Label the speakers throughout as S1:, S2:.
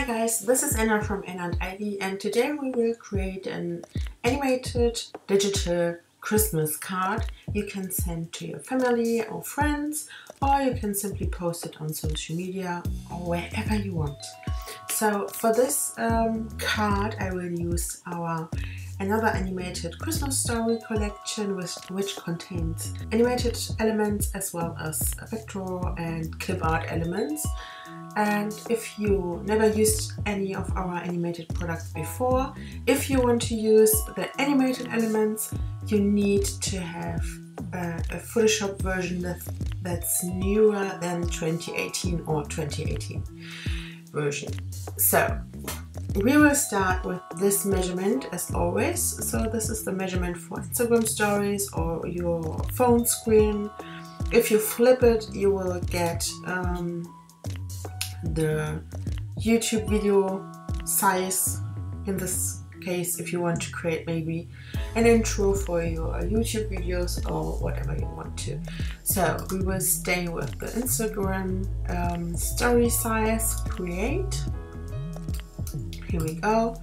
S1: Hi guys, this is Ana from Ana and Yvy and today we will create an animated digital Christmas card. You can send to your family or friends or you can simply post it on social media or wherever you want. So for this um, card I will use our another animated Christmas story collection with, which contains animated elements as well as vector and clip art elements and if you never used any of our animated products before if you want to use the animated elements you need to have a, a Photoshop version that, that's newer than 2018 or 2018 version. So we will start with this measurement as always. So this is the measurement for Instagram stories or your phone screen. If you flip it you will get um, the YouTube video size in this case if you want to create maybe an intro for your YouTube videos or whatever you want to. So we will stay with the Instagram um, story size create. Here we go.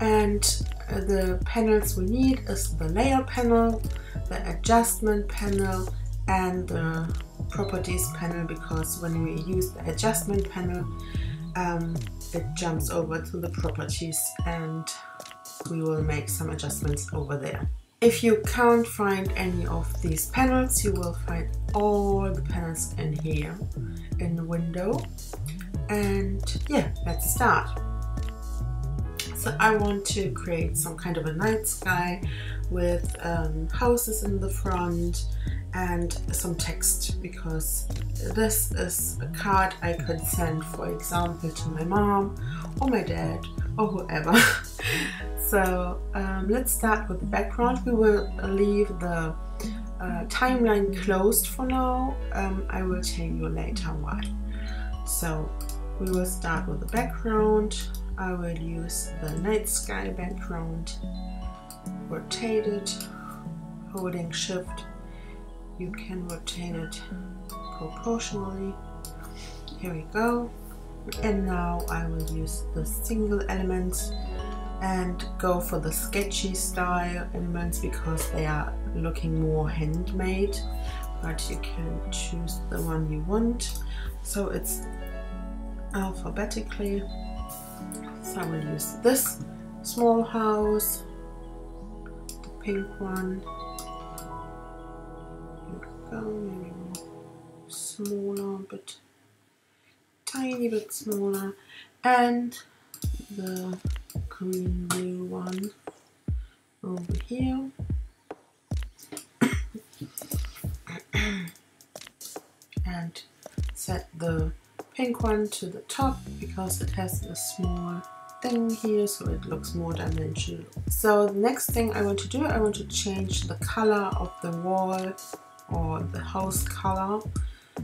S1: And the panels we need is the layer panel, the adjustment panel and the properties panel because when we use the adjustment panel um, it jumps over to the properties and we will make some adjustments over there. If you can't find any of these panels you will find all the panels in here in the window and yeah let's start. So I want to create some kind of a night sky with um, houses in the front and some text because this is a card I could send for example to my mom or my dad or whoever. So um, let's start with the background. We will leave the uh, timeline closed for now. Um, I will tell you later why. So we will start with the background. I will use the night sky background. Rotate it. Holding shift you can rotate it proportionally. Here we go. And now I will use the single elements and go for the sketchy style elements because they are looking more handmade. But you can choose the one you want. So it's alphabetically. So I will use this small house the pink one maybe smaller but tiny bit smaller and the green blue one over here and set the pink one to the top because it has a small thing here so it looks more dimensional. So the next thing I want to do, I want to change the color of the wall or the house color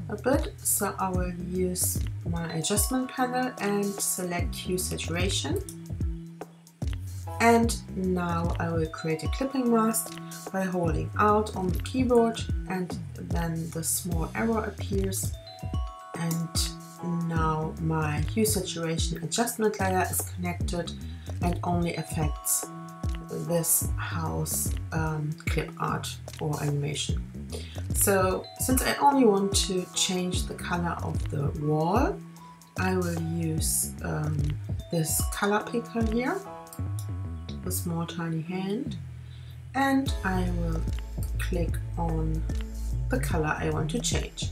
S1: a bit. So I will use my adjustment panel and select hue saturation. And now I will create a clipping mask by holding alt on the keyboard and then the small arrow appears. And now my hue saturation adjustment layer is connected and only affects this house um, clip art or animation. So since I only want to change the color of the wall, I will use um, this color picker here, a small tiny hand, and I will click on the color I want to change.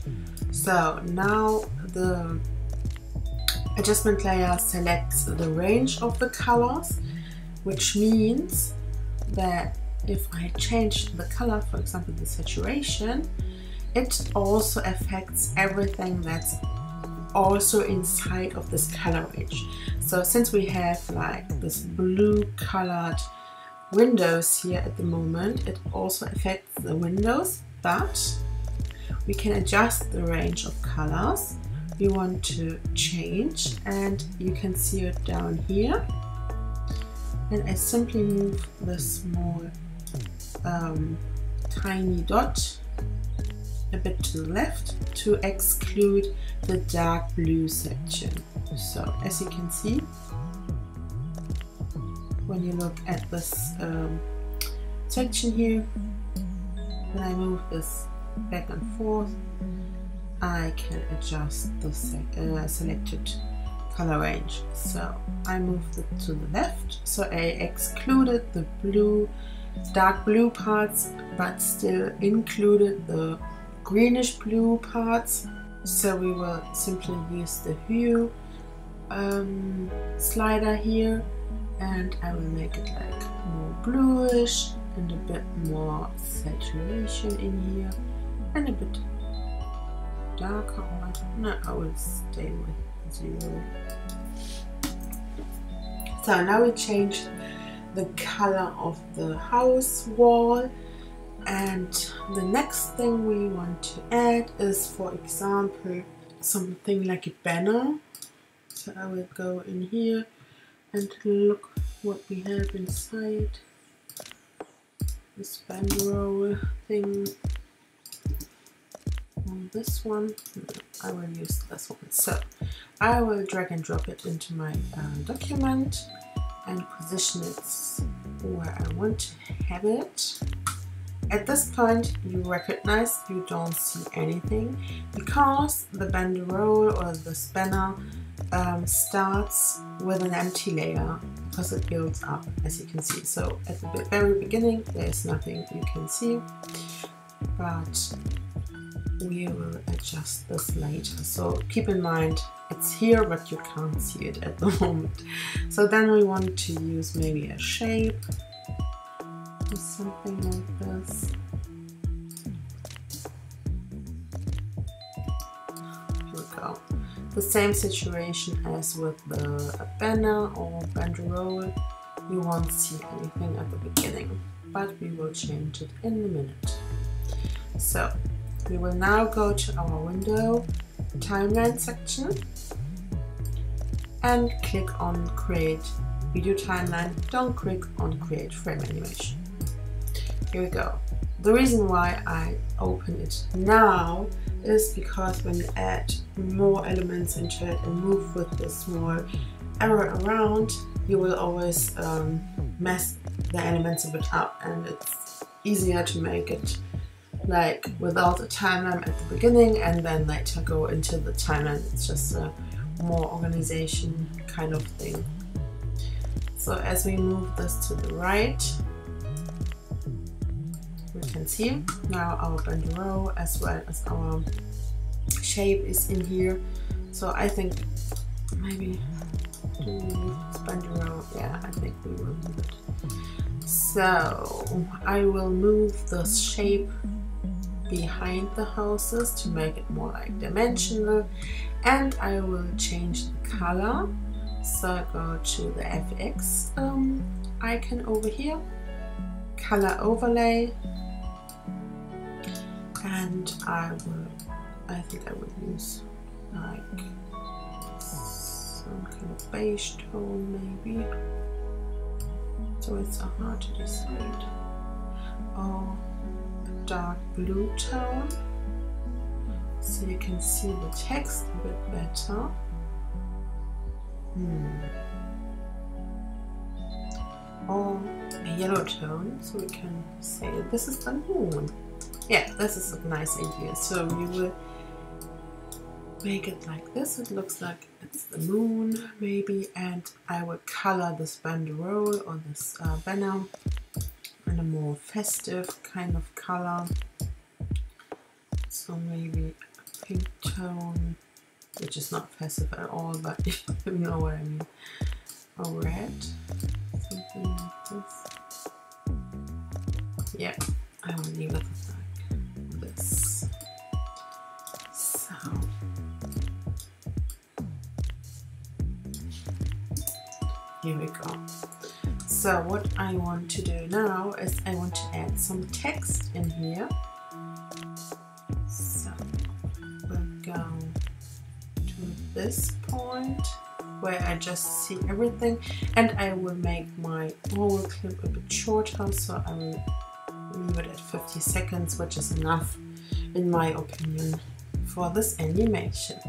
S1: So now the adjustment layer selects the range of the colors, which means that if I change the color, for example, the saturation, it also affects everything that's also inside of this color range. So since we have like this blue colored windows here at the moment, it also affects the windows, but we can adjust the range of colors we want to change and you can see it down here and I simply move the small um, tiny dot a bit to the left to exclude the dark blue section. So as you can see, when you look at this um, section here, when I move this back and forth, I can adjust the se uh, selected color range. So I moved it to the left, so I excluded the blue, dark blue parts, but still included the greenish blue parts. So we will simply use the hue um, slider here and I will make it like more bluish and a bit more saturation in here and a bit darker no I will stay with zero so now we change the color of the house wall. And the next thing we want to add is for example something like a banner. So I will go in here and look what we have inside. This banderole thing. This one I will use this one. So I will drag and drop it into my uh, document and position it where I want to have it at this point you recognize you don't see anything because the banderole or the spanner um, starts with an empty layer because it builds up as you can see. So at the very beginning there's nothing you can see but we will uh, adjust this later. So keep in mind it's here but you can't see it at the moment. So then we want to use maybe a shape or something like this. Here we go. the same situation as with the banner or banderole you won't see anything at the beginning but we will change it in a minute so we will now go to our window timeline section and click on create video timeline. Don't click on create frame animation. Here we go. The reason why I open it now is because when you add more elements into it and move with the small arrow around, you will always um, mess the elements a bit up and it's easier to make it like without the timeline at the beginning and then later go into the timeline. It's just a more organization kind of thing. So as we move this to the right, we can see now our banderole as well as our shape is in here so I think maybe banderole yeah I think we will move it so I will move the shape behind the houses to make it more like dimensional. And I will change the color so I go to the FX um, icon over here color overlay. And I will I think I would use like some kind of beige tone maybe. So it's hard to decide. A dark blue tone so you can see the text a bit better. Hmm. or a yellow tone so we can say this is the moon. Yeah this is a nice idea. So you will make it like this. It looks like it's the moon maybe and I will color this banderole or this uh, banner more festive kind of color. So maybe a pink tone which is not festive at all but you know what I mean. A red something like this. Yeah I will leave it So what I want to do now is I want to add some text in here. So we'll go to this point where I just see everything and I will make my whole clip a bit shorter so I will leave it at 50 seconds which is enough in my opinion for this animation.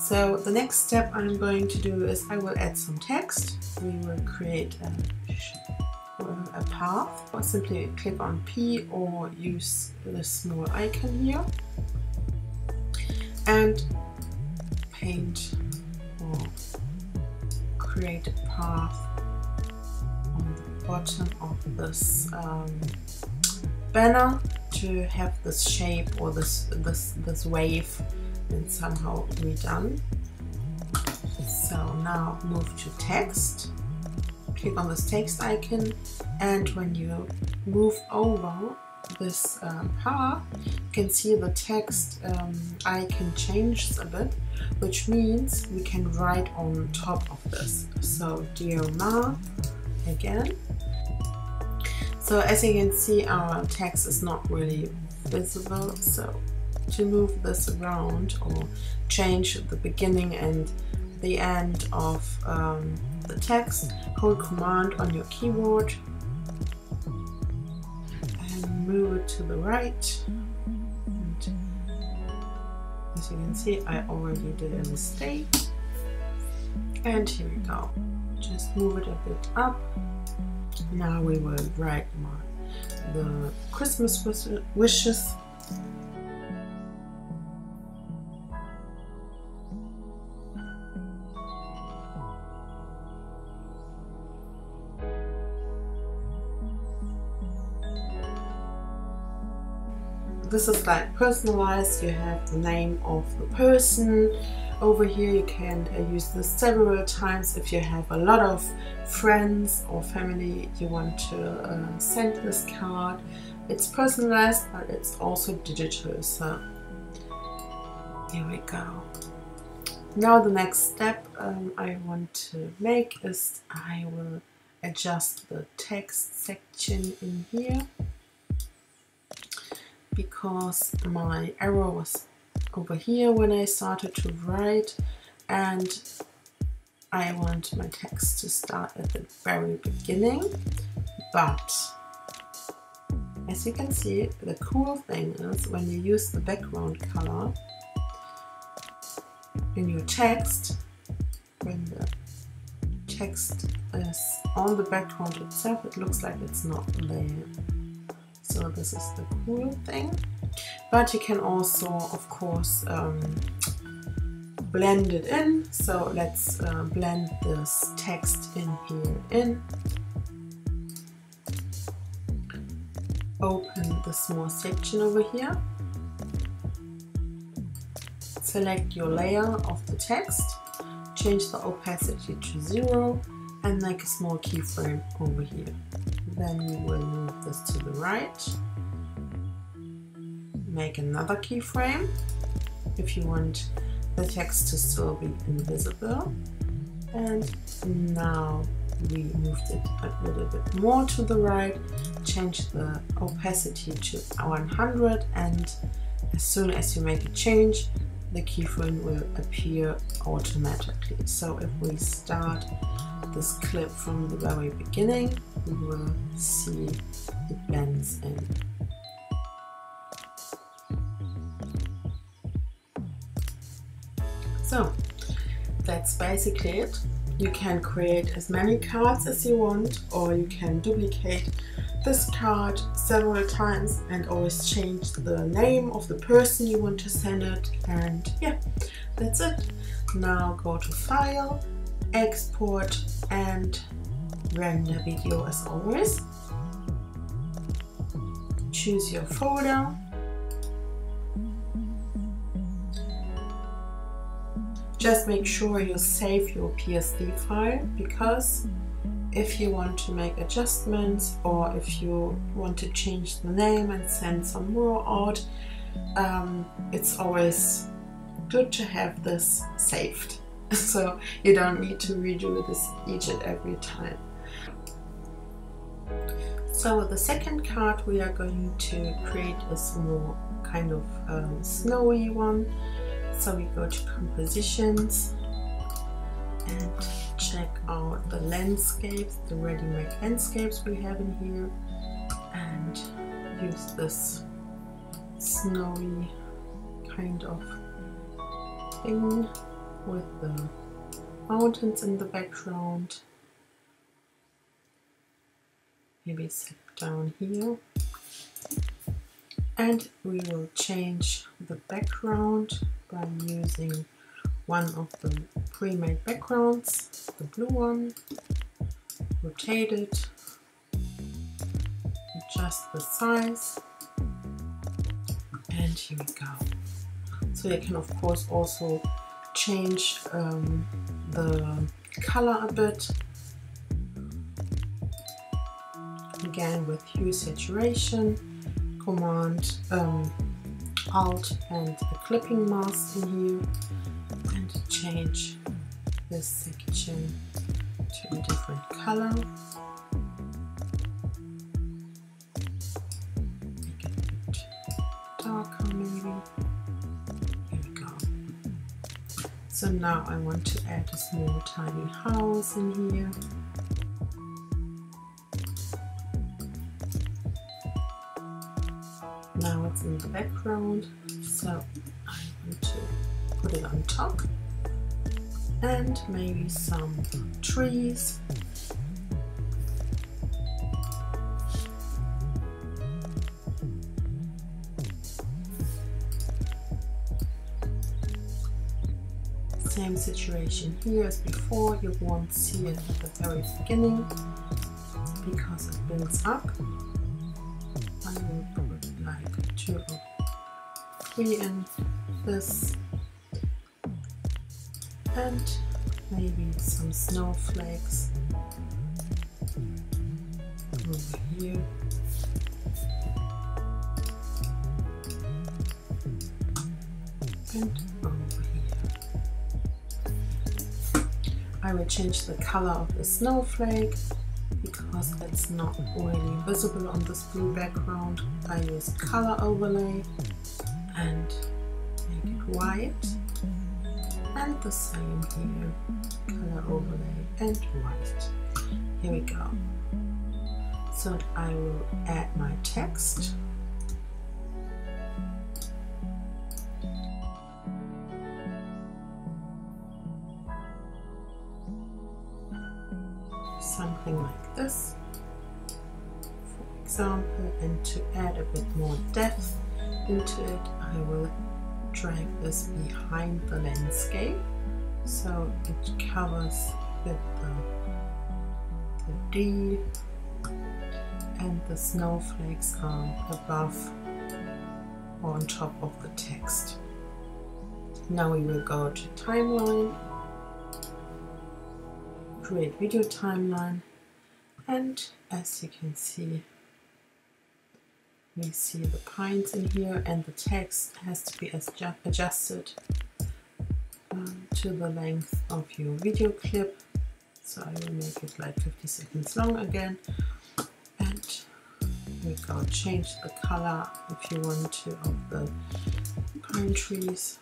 S1: So the next step I'm going to do is I will add some text. We will create a, a path. Or simply click on P or use the small icon here. And paint or create a path on the bottom of this um, banner to have this shape or this this this wave and somehow redone. So now move to text, click on this text icon and when you move over this um, path, you can see the text um, icon changes a bit, which means we can write on top of this. So dear Ma, again. So as you can see, our text is not really visible. So to move this around or change the beginning and the end of um, the text, hold command on your keyboard and move it to the right. And as you can see, I already did a mistake. And here we go. Just move it a bit up. Now we will write my, the Christmas wishes this is like personalized. You have the name of the person over here. You can uh, use this several times. If you have a lot of friends or family you want to uh, send this card. It's personalized but it's also digital so here we go. Now the next step um, I want to make is I will adjust the text section in here because my arrow was over here when I started to write and I want my text to start at the very beginning but as you can see the cool thing is when you use the background color in your text when the text is on the background itself it looks like it's not there so this is the cool thing. But you can also of course um, blend it in. So let's uh, blend this text in here in. Open the small section over here. Select your layer of the text. Change the opacity to zero and make a small keyframe over here. Then we will move this to the right. Make another keyframe if you want the text to still be invisible. And now we moved it a little bit more to the right change the opacity to 100 and as soon as you make a change the keyframe will appear automatically. So if we start this clip from the very beginning we will see it blends in. So that's basically it. You can create as many cards as you want or you can duplicate this card several times and always change the name of the person you want to send it and yeah that's it now go to file export and render video as always. Choose your folder. Just make sure you save your PSD file because if you want to make adjustments or if you want to change the name and send some more out, um, it's always good to have this saved so you don't need to redo this each and every time. So the second card we are going to create a small kind of um, snowy one. So we go to compositions and check out the landscapes, the ready-made landscapes we have in here and use this snowy kind of thing with the mountains in the background. Maybe sit down here. And we will change the background by using one of the pre-made backgrounds, the blue one, rotate it, adjust the size, and here we go. So you can of course also change um, the color a bit. Again with hue saturation, command um, alt and a clipping mask in here and change this section to a different color. Now I want to add a small tiny house in here. Now it's in the background, so I want to put it on top and maybe some trees. Same situation here as before, you won't see it at the very beginning because it builds up. I will like two three in this and maybe some snowflakes over here. And I will change the color of the snowflake because it's not really visible on this blue background. I use color overlay and make it white. And the same here color overlay and white. Here we go. So I will add my text example and to add a bit more depth into it I will drag this behind the landscape so it covers the, the D and the snowflakes are above or on top of the text. Now we will go to timeline, create video timeline and as you can see we see the pines in here and the text has to be adjusted um, to the length of your video clip. So I will make it like 50 seconds long again. And we go change the color if you want to of the pine trees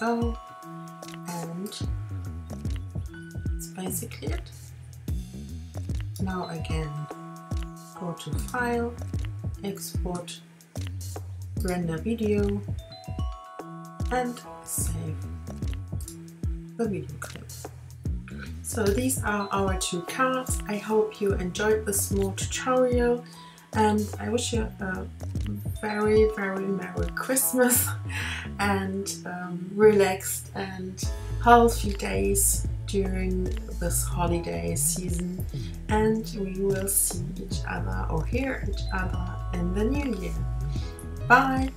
S1: Go. And it's basically it. Now again, go to File, Export, Render Video, and save the video clip. So these are our two cards. I hope you enjoyed the small tutorial and I wish you a very very Merry Christmas and um, relaxed and healthy days during this holiday season and we will see each other or hear each other in the new year. Bye!